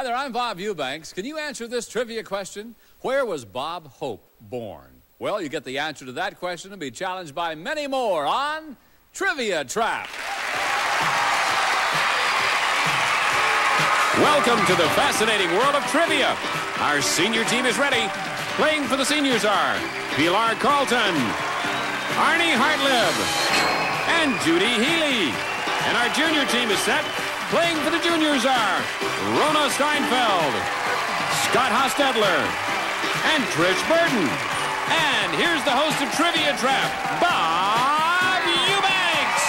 Hi there, I'm Bob Eubanks. Can you answer this trivia question? Where was Bob Hope born? Well, you get the answer to that question and be challenged by many more on Trivia Trap. Welcome to the fascinating world of trivia. Our senior team is ready. Playing for the seniors are Pilar Carlton, Arnie Hartlib, and Judi Healy. And our junior team is set. Playing for the juniors are Rhona Steinfeld, Scott Hostetler, and Trish Burton. And here's the host of Trivia Trap, Bob Eubanks.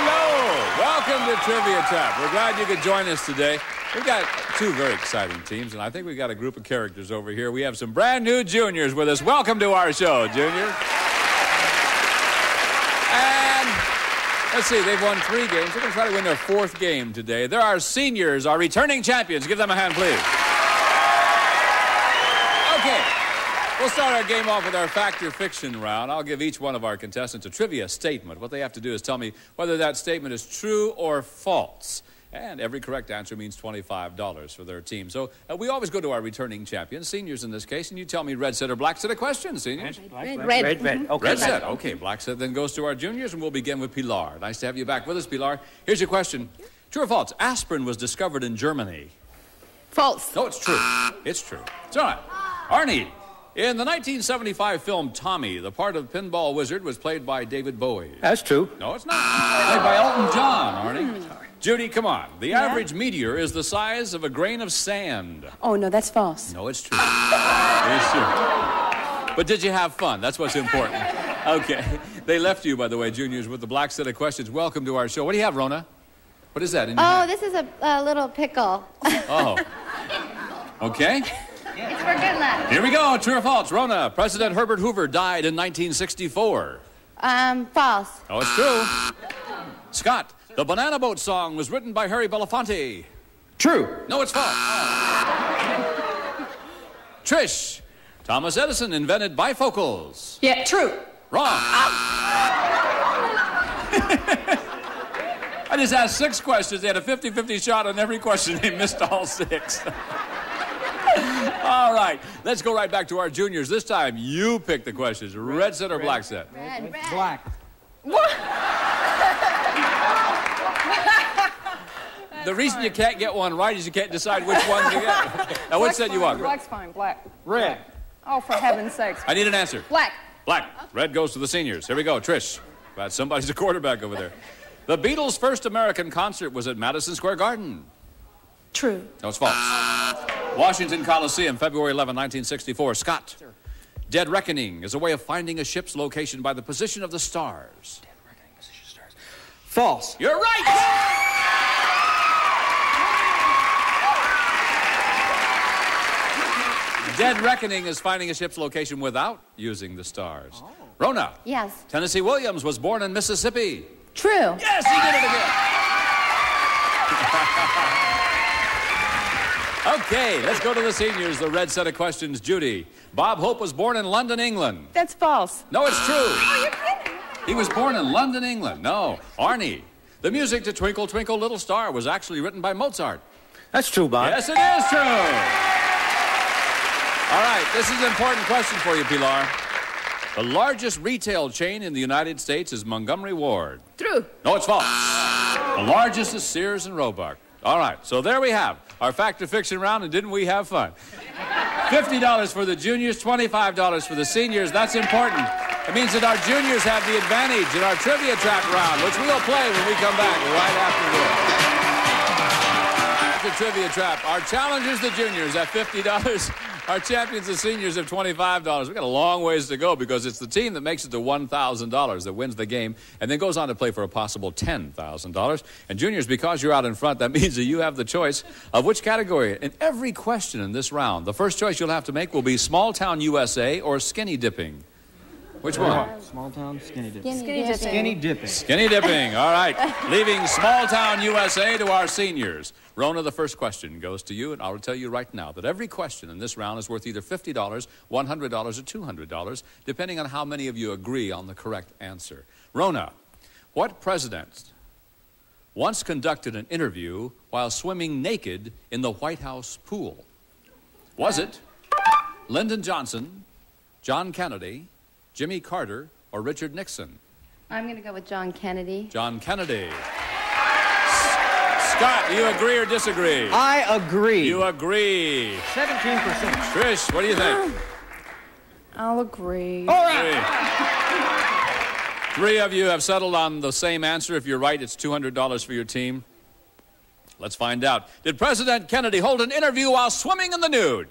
Hello. Welcome to Trivia Trap. We're glad you could join us today. We've got two very exciting teams, and I think we've got a group of characters over here. We have some brand new juniors with us. Welcome to our show, juniors. And let's see, they've won three games. They're going to try to win their fourth game today. They're our seniors, our returning champions. Give them a hand, please. Okay. We'll start our game off with our fact or fiction round. I'll give each one of our contestants a trivia statement. What they have to do is tell me whether that statement is true or false. And every correct answer means $25 for their team. So uh, we always go to our returning champions, seniors in this case, and you tell me red set or black set of questions, seniors. Red, Red, red. red. Okay. Red set. Okay, black set then goes to our juniors, and we'll begin with Pilar. Nice to have you back with us, Pilar. Here's your question. True or false? Aspirin was discovered in Germany. False. No, it's true. It's true. It's all right. Arnie, in the 1975 film Tommy, the part of Pinball Wizard was played by David Bowie. That's true. No, it's not. Played by Elton John, Arnie. Judi, come on. The average meteor is the size of a grain of sand. Oh, no, that's false. No, it's true. It's true. But did you have fun? That's what's important. Okay. They left you, by the way, juniors, with the black set of questions. Welcome to our show. What do you have, Rhona? What is that in your Oh, hand? this is a, a little pickle. Oh. Okay. it's for good luck. Here we go. True or false? Rhona, President Herbert Hoover died in 1964. Um, false. Oh, it's true. Scott, the Banana Boat song was written by Harry Belafonte. True. No, it's false. Trish, Thomas Edison invented bifocals. Yeah, true. Wrong. Ah. I just asked six questions. They had a 50 50 shot on every question. They missed all six. all right, let's go right back to our juniors. This time, you pick the questions red set or black set? Red, red. Black. The reason you can't get one right is you can't decide which one to get. Now, which set you want? Black's fine, black. Red. Oh, for heaven's sakes. I need an answer. Black. Black. Red goes to the seniors. Here we go. Trish. Glad somebody's a quarterback over there. The Beatles' first American concert was at Madison Square Garden. True. No, it's false. Washington Coliseum, February 11, 1964. Scott. Dead Reckoning is a way of finding a ship's location by the position of the stars. Dead reckoning, position of stars. False. You're right! Dead Reckoning is finding a ship's location without using the stars. Oh. Rhona. Yes. Tennessee Williams was born in Mississippi. True. Yes, he did it again. okay, let's go to the seniors. The red set of questions. Judi. Bob Hope was born in London, England. That's false. No, it's true. Oh, you're kidding. He was born in London, England. No. Arnie. The music to Twinkle, Twinkle, Little Star was actually written by Mozart. That's true, Bob. Yes, it is true. All right, this is an important question for you, Pilar. The largest retail chain in the United States is Montgomery Ward. True. No, it's false. The largest is Sears and Roebuck. All right, so there we have our fact or fiction round, and didn't we have fun? $50 for the juniors, $25 for the seniors. That's important. It means that our juniors have the advantage in our trivia trap round, which we'll play when we come back right after this. The trivia trap. Our challengers, the juniors, at $50. Our champions, the seniors, have $25. We've got a long ways to go because it's the team that makes it to $1,000 that wins the game and then goes on to play for a possible $10,000. And juniors, because you're out in front, that means that you have the choice of which category. In every question in this round, the first choice you'll have to make will be small town USA or skinny dipping. Which one? Small town, skinny dip. Skinny, Skinny dipping. Skinny dipping. Skinny dipping. All right. Leaving small town USA to our seniors. Rhona, the first question goes to you, and I'll tell you right now that every question in this round is worth either $50, $100, or $200, depending on how many of you agree on the correct answer. Rhona, what president once conducted an interview while swimming naked in the White House pool? Was it Lyndon Johnson, John Kennedy, Jimmy Carter, or Richard Nixon? I'm going to go with John Kennedy. John Kennedy. Scott, do you agree or disagree? I agree. You agree. 17%. Trish, what do you think? I'll agree. Three. Three of you have settled on the same answer. If you're right, it's $200 for your team. Let's find out. Did President Kennedy hold an interview while swimming in the nude?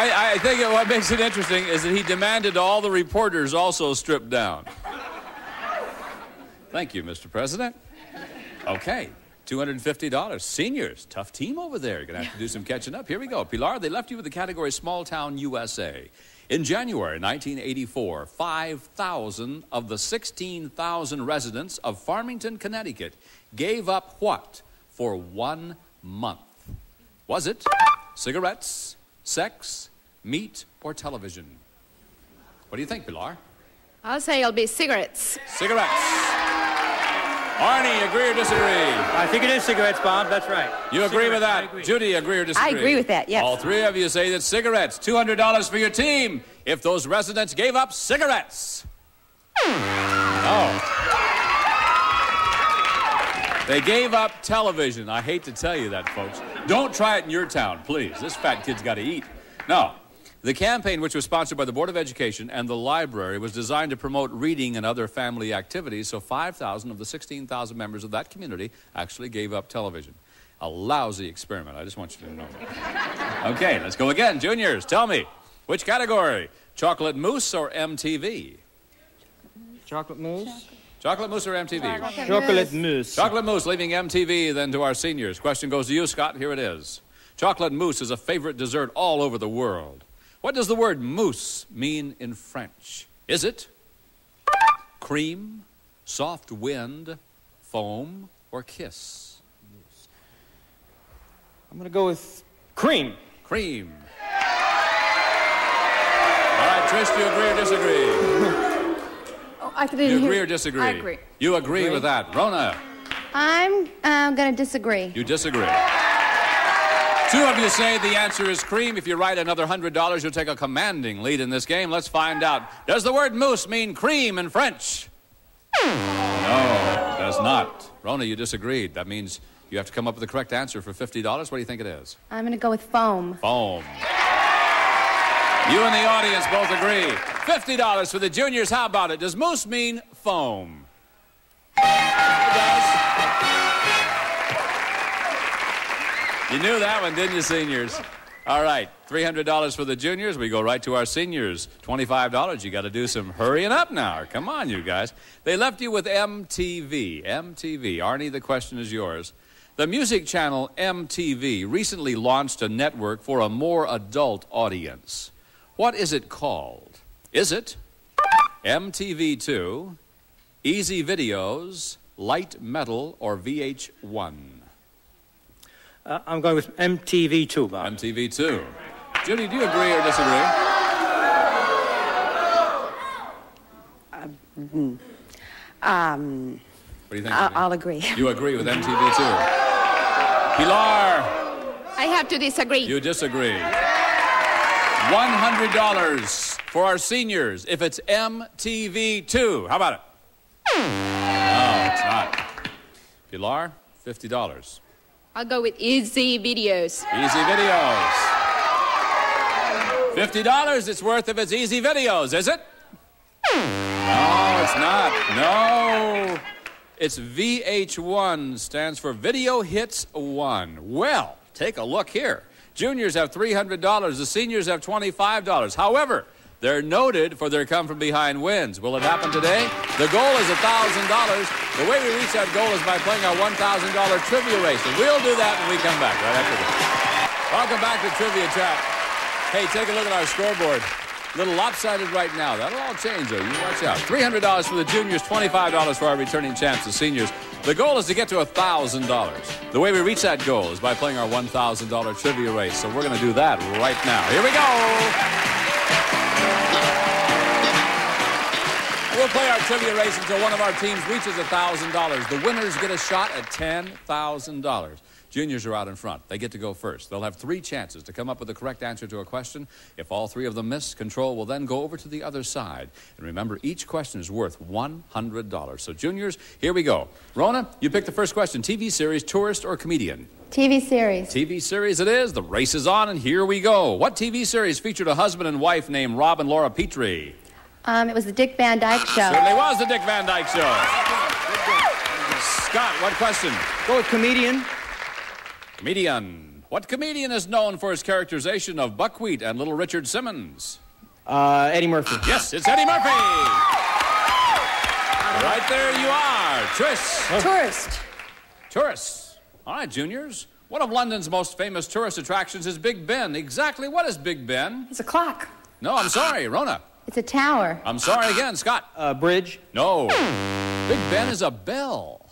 I, I think what makes it interesting is that he demanded all the reporters also strip down. Thank you, Mr. President. Okay, $250. Seniors, tough team over there. You're going to have to do some catching up. Here we go. Pilar, they left you with the category Small Town USA. In January 1984, 5,000 of the 16,000 residents of Farmington, Connecticut gave up what for one month? Was it cigarettes, sex, meat, or television? What do you think, Pilar? I'll say it'll be cigarettes. Cigarettes. Arnie, agree or disagree? I think it is cigarettes, Bob. That's right. You agree with Cigarettes, I that? agree. Judi, agree or disagree? I agree with that, yes. All three of you say that cigarettes. $200 for your team if those residents gave up cigarettes. No. They gave up television. I hate to tell you that, folks. Don't try it in your town, please. This fat kid's got to eat. No. The campaign, which was sponsored by the Board of Education and the library, was designed to promote reading and other family activities, so 5,000 of the 16,000 members of that community actually gave up television. A lousy experiment. I just want you to know. Okay, let's go again. Juniors, tell me, which category? Chocolate mousse or MTV? Chocolate mousse. Chocolate mousse or MTV? Chocolate mousse. Chocolate mousse, leaving MTV then to our seniors. Question goes to you, Scott. Here it is. Chocolate mousse is a favorite dessert all over the world. What does the word mousse mean in French? Is it cream, soft wind, foam, or kiss? I'm going to go with cream. Cream. All right, Trish, do you agree or disagree? Oh, I didn't You hear- agree or disagree? I agree. You agree with that. Rhona, I'm um, going to disagree. you disagree. Two of you say the answer is cream. If you write another $100, you'll take a commanding lead in this game. Let's find out. Does the word mousse mean cream in French? No, it does not. Rhona, you disagreed. That means you have to come up with the correct answer for $50. What do you think it is? I'm going to go with foam. Foam. You and the audience both agree. $50 for the juniors. How about it? Does mousse mean foam? You knew that one, didn't you, seniors? All right, $300 for the juniors. We go right to our seniors. $25. You got to do some hurrying up now. Come on, you guys. They left you with MTV. MTV. Arnie, the question is yours. The music channel MTV recently launched a network for a more adult audience. What is it called? Is it MTV2, Easy Videos, Light Metal, or VH1? Uh, I'm going with MTV2, Bob. MTV2. Judi, do you agree or disagree? Um, What do you think? I'll, Judi? I'll agree. You agree with MTV2. Pilar, I have to disagree. you disagree. $100 for our seniors if it's MTV2. How about it? No, it's not. Pilar, $50. I'll go with easy videos. Easy videos. $50 it's worth if it's easy videos, is it? No, it's not. No. It's VH1, stands for Video Hits 1. Well, take a look here. Juniors have $300, the seniors have $25. However, they're noted for their come from behind wins. Will it happen today? The goal is $1,000. The way we reach that goal is by playing our $1,000 trivia race. And we'll do that when we come back right after this. Welcome back to Trivia Trap. Hey, take a look at our scoreboard. A little lopsided right now. That'll all change, though. You watch out. $300 for the juniors, $25 for our returning champs, the seniors. The goal is to get to $1,000. The way we reach that goal is by playing our $1,000 trivia race. So we're going to do that right now. Here we go. We'll play our trivia race until one of our teams reaches $1,000. The winners get a shot at $10,000. Juniors are out in front. They get to go first. They'll have three chances to come up with the correct answer to a question. If all three of them miss, control will then go over to the other side. And remember, each question is worth $100. So, juniors, here we go. Rhona, you pick the first question TV series, tourist, or comedian? TV series. TV series it is. The race is on, and here we go. What TV series featured a husband and wife named Rob and Laura Petrie? Um, it was the Dick Van Dyke Show. Certainly was the Dick Van Dyke Show. Scott, what question? Go with comedian. Comedian. What comedian is known for his characterization of Buckwheat and Little Richard Simmons? Uh, Eddie Murphy. Yes, it's Eddie Murphy. Right there you are. Trish. Tourist. Tourists. All right, juniors. One of London's most famous tourist attractions is Big Ben. Exactly what is Big Ben? It's a clock. No, I'm sorry, Rhona. It's a tower. I'm sorry again, Scott. Uh, bridge. No. Big Ben is a bell.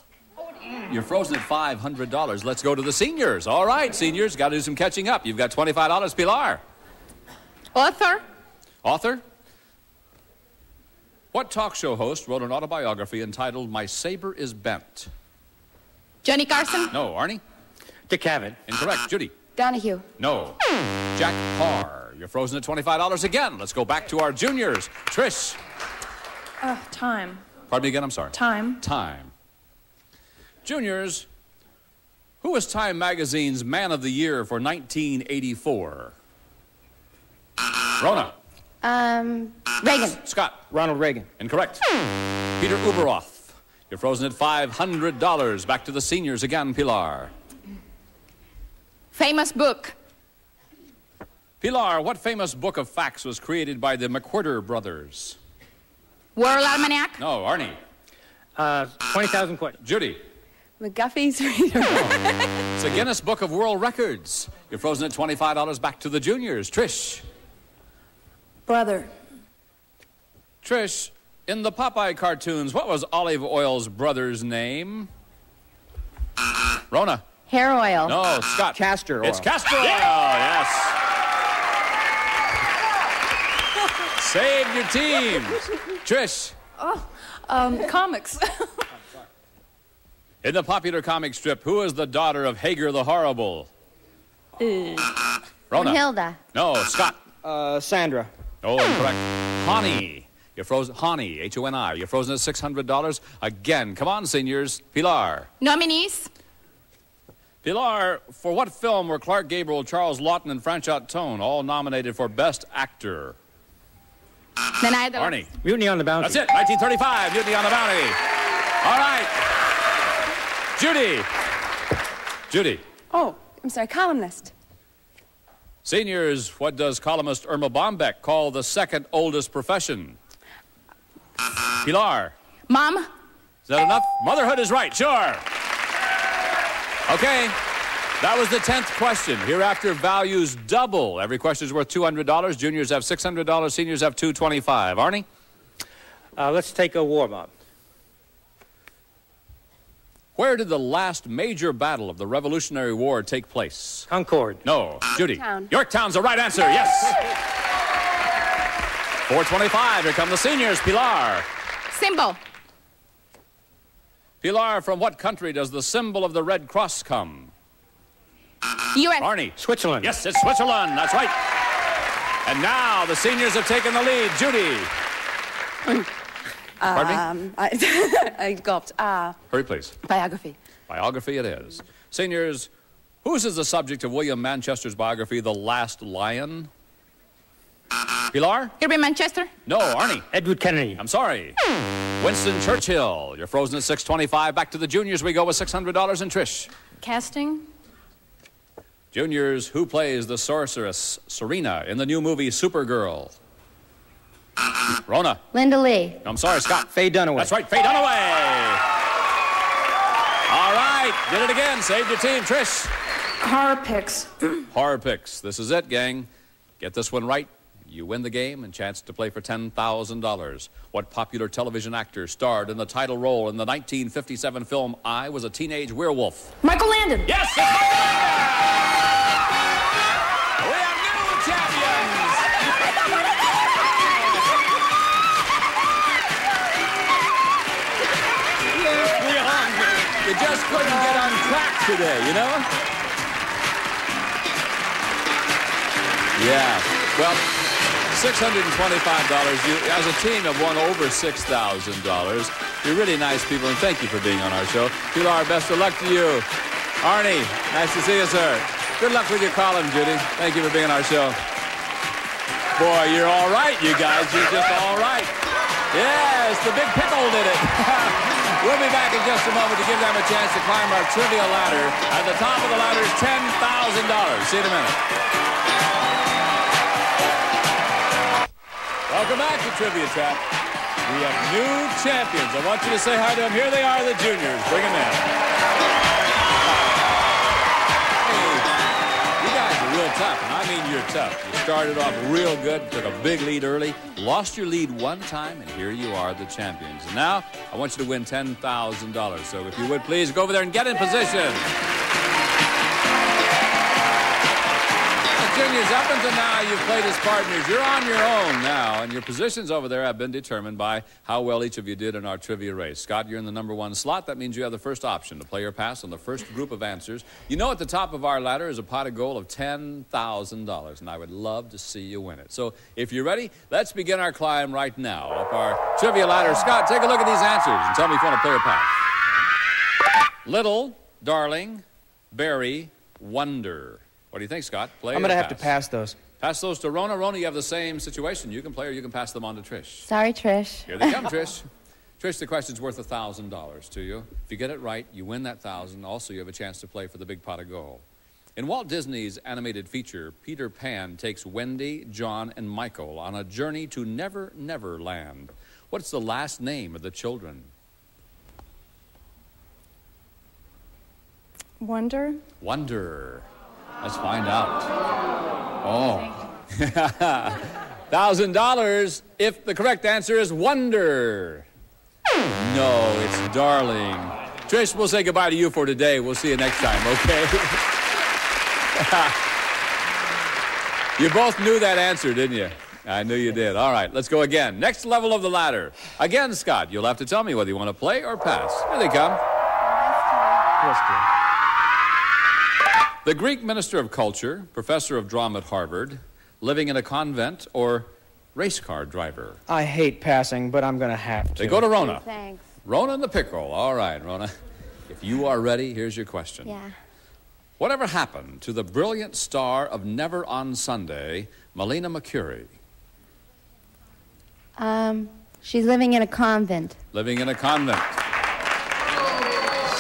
You're frozen at $500. Let's go to the seniors. All right, seniors, got to do some catching up. You've got $25, Pilar. Author? Author? What talk show host wrote an autobiography entitled My Saber is Bent? Johnny Carson? No. Arnie? Dick Cavett. Incorrect. Judi? Donahue. No. Jack Paar. You're frozen at $25 again. Let's go back to our juniors. Trish. Uh, time. Pardon me again, I'm sorry. Time. Time. Juniors, who was Time Magazine's Man of the Year for 1984? Rhona. Um, Reagan. Scott. Ronald Reagan. Incorrect. Peter Ueberroth. You're frozen at $500. Back to the seniors again, Pilar. Famous book? Pilar, what famous book of facts was created by the McWhirter brothers? World Almanac? No, Arnie. Uh, 20,000 questions. Judi. McGuffey's reader. It's a Guinness Book of World Records. You're frozen at $25 back to the juniors. Trish. Brother. Trish, in the Popeye cartoons, what was Olive Oyl's brother's name? Rhona. Hair oil. No, Scott. Castor oil. It's castor oil, yes. Saved your team. Trish, Um, comics. in the popular comic strip, who is the daughter of Hagar the Horrible? Rhona. Hilda. No, Scott. Uh, Sandra. Oh, incorrect. Honey. You're frozen. Honey, H O N I. You're frozen at $600. Again, come on, seniors. Pilar. Nominees? Pilar, for what film were Clark Gable, Charles Laughton, and Franchot Tone all nominated for Best Actor? The Night of... Arnie. Mutiny on the Bounty. That's it. 1935. Mutiny on the Bounty. All right. Judi. Judi. oh, I'm sorry, columnist. Seniors, what does columnist Erma Bombeck call the second oldest profession? Pilar. Mom? Is that enough? Motherhood is right, sure. Okay, that was the 10th question. Hereafter, values double. Every question is worth $200. Juniors have $600. Seniors have $225. Arnie? Uh, let's take a warm up. Where did the last major battle of the Revolutionary War take place? Concord. No. Judi? Yorktown. Yorktown's the right answer, yes. 425. Here come the seniors. Pilar. Symbol? Pilar, from what country does the symbol of the Red Cross come? U.S. Arnie? Switzerland. Yes, it's Switzerland. That's right. And now the seniors have taken the lead. Judi. Pardon me? Um, I, I gulped. Uh, Hurry, please. biography. Biography it is. Seniors, whose is the subject of William Manchester's biography, The Last Lion? Pilar? Kirby Manchester? No, Arnie. Edward Kennedy. I'm sorry. Winston Churchill. You're frozen at 625. Back to the juniors we go with $600 and Trish. Casting. Juniors, who plays the sorceress Selena in the new movie Supergirl? Rhona. Linda Lee. I'm sorry, Scott. Faye Dunaway. That's right, Faye Dunaway. All right, did it again. Saved your team, Trish. Horror picks. Horror picks. This is it, gang. Get this one right. You win the game and chance to play for $10,000. What popular television actor starred in the title role in the 1957 film I Was a Teenage Werewolf? Michael Landon. Yes, it's Michael Landon! Couldn't get on track today, you know? Yeah. Well, $625. You, as a team, have won over $6,000. You're really nice people, and thank you for being on our show. Pilar, best of luck to you. Arnie, nice to see you, sir. Good luck with your column, Judi. Thank you for being on our show. Boy, you're all right, you guys. You're just all right. Yes, the big pickle did it. we'll be back in just a moment to give them a chance to climb our trivia ladder. At the top of the ladder is $10,000. See you in a minute. Welcome back to Trivia Trap. We have new champions. I want you to say hi to them. Here they are, the juniors. Bring them in. Tough, and I mean you're tough. You started off real good, took a big lead early, lost your lead one time, and here you are, the champions. And now, I want you to win $10,000. So if you would please go over there and get in position. Juniors, up until now, you've played as partners. You're on your own now, and your positions over there have been determined by how well each of you did in our trivia race. Scott, you're in the number one slot. That means you have the first option to play or pass on the first group of answers. You know, at the top of our ladder is a pot of gold of $10,000, and I would love to see you win it. So if you're ready, let's begin our climb right now up our trivia ladder. Scott, take a look at these answers and tell me if you want to play or pass. Little, darling, berry, wonder. What do you think, Scott? Play I'm going to have to pass those. Pass those to Rhona. Rhona, you have the same situation. You can play or you can pass them on to Trish. Sorry, Trish. Here they come, Trish. Trish, the question's worth $1,000 to you. If you get it right, you win that 1000 Also, you have a chance to play for the big pot of gold. In Walt Disney's animated feature, Peter Pan takes Wendy, John, and Michael on a journey to Never Never Land. What's the last name of the children? Wonder. Wonder. Let's find out. Oh. Thousand dollars if the correct answer is wonder. No, it's darling. Trish, we'll say goodbye to you for today. We'll see you next time, okay? you both knew that answer, didn't you? I knew you did. All right, let's go again. Next level of the ladder. Again, Scott, you'll have to tell me whether you want to play or pass. Here they come. Yes, dear. The Greek minister of culture, professor of drama at Harvard, living in a convent, or race car driver. I hate passing, but I'm going to have to. They go to Rhona. Thanks. Rhona and the pickle. All right, Rhona. If you are ready, here's your question. Yeah. Whatever happened to the brilliant star of Never on Sunday, Melina Mercouri, Um, she's living in a convent. living in a convent?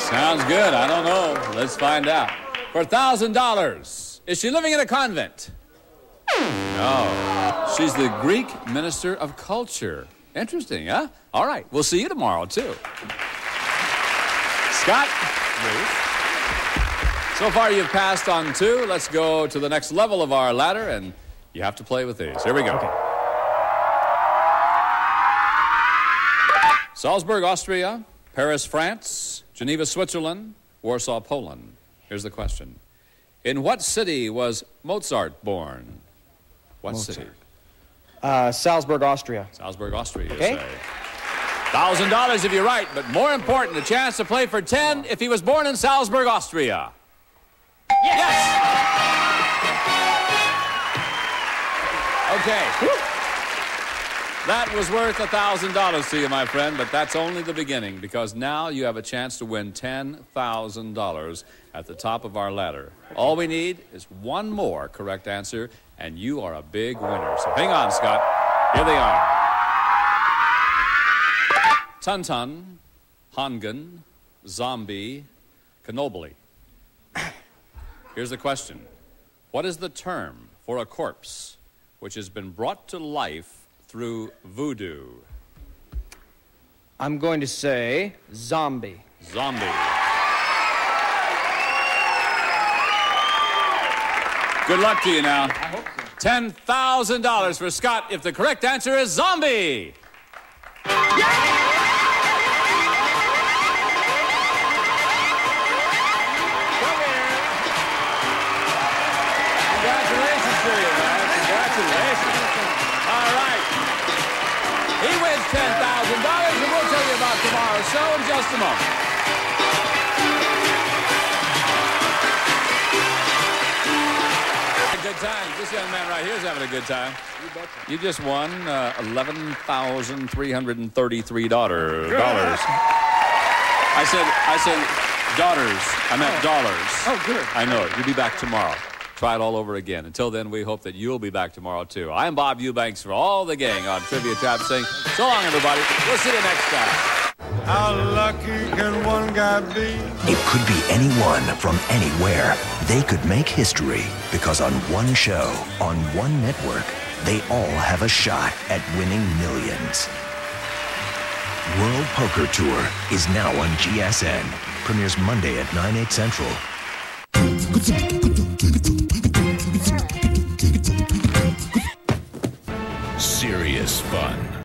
Sounds good. I don't know. Let's find out. For $1,000, is she living in a convent? No. She's the Greek minister of culture. Interesting, huh? All right. We'll see you tomorrow, too. Scott? So far, you've passed on two. Let's go to the next level of our ladder, and you have to play with these. Here we go. Okay. Salzburg, Austria, Paris, France, Geneva, Switzerland, Warsaw, Poland. Here's the question In what city was Mozart born? What city? Uh, Salzburg, Austria. Salzburg, Austria, you Okay. say. Thousand dollars if you're right, but more important, a chance to play for ten if he was born in Salzburg, Austria. Yes. Okay. That was worth a thousand dollars to you, my friend, but that's only the beginning because now you have a chance to win ten thousand dollars at the top of our ladder. All we need is one more correct answer, and you are a big winner. So hang on, Scott. Here they are. Tuntun, Hongan, Zombie, Canobly. Here's the question What is the term for a corpse which has been brought to life through voodoo? I'm going to say zombie. Zombie. Good luck to you now. I hope so. $10,000 for Scott if the correct answer is zombie. Come A good time. This young man right here is having a good time. You, you just won uh, $11,333. Dollars. I said, I said daughters. I meant oh. dollars. Oh, good. I know it. You'll be back tomorrow. Try it all over again. Until then, we hope that you'll be back tomorrow, too. I'm Bob Eubanks for all the gang on Trivia Trap Sing. So long, everybody. We'll see you next time. How lucky can one guy be? It could be anyone from anywhere. They could make history because on one show, on one network, they all have a shot at winning millions. World Poker Tour is now on GSN. Premieres Monday at 9, 8 central. Serious fun.